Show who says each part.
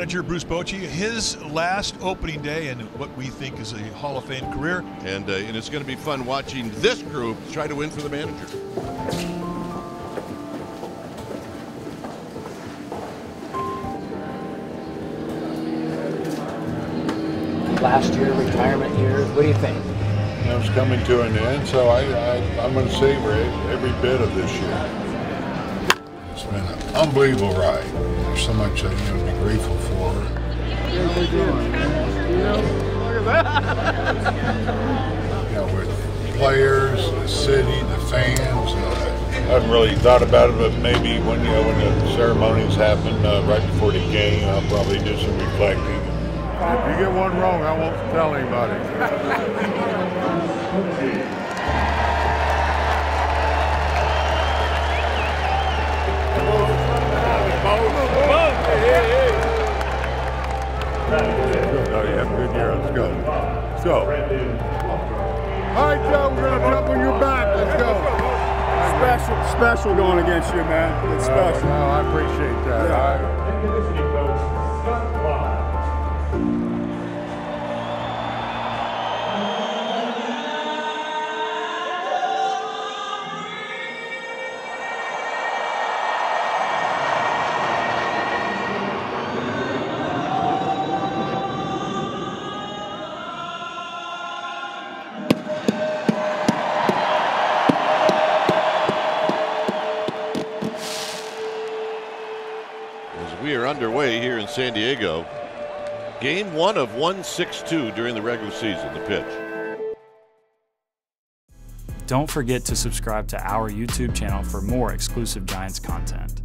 Speaker 1: manager Bruce Bochy, his last opening day and what we think is a Hall of Fame career.
Speaker 2: And, uh, and it's going to be fun watching this group try to win for the manager.
Speaker 3: Last year, retirement year. What do you think?
Speaker 4: It's coming to an end, so I, I, I'm going to savor every bit of this year. It's been an unbelievable ride. There's so much that you know, to be grateful for. You know, with the players, the city, the fans. Uh, I haven't really thought about it, but maybe when you know when the ceremonies happen uh, right before the game, I'll probably do some reflecting. If you get one wrong, I won't tell anybody. Let's go. All right, Joe, we're going to jump on your back. Let's go.
Speaker 5: Special, special going against you, man. It's special.
Speaker 4: I appreciate that. I,
Speaker 2: we are underway here in San Diego, game one of 162 during the regular season, the pitch.
Speaker 6: Don't forget to subscribe to our YouTube channel for more exclusive Giants content.